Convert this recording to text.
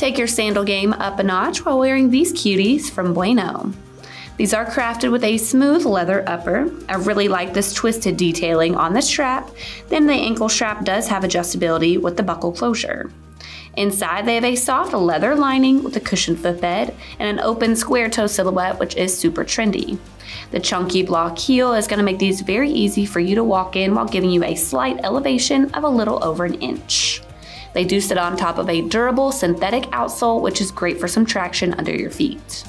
Take your sandal game up a notch while wearing these cuties from Bueno. These are crafted with a smooth leather upper. I really like this twisted detailing on the strap. Then the ankle strap does have adjustability with the buckle closure. Inside, they have a soft leather lining with a cushioned footbed and an open square toe silhouette, which is super trendy. The chunky block heel is going to make these very easy for you to walk in while giving you a slight elevation of a little over an inch. They do sit on top of a durable synthetic outsole, which is great for some traction under your feet.